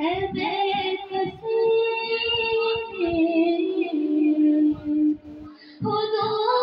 Oh no!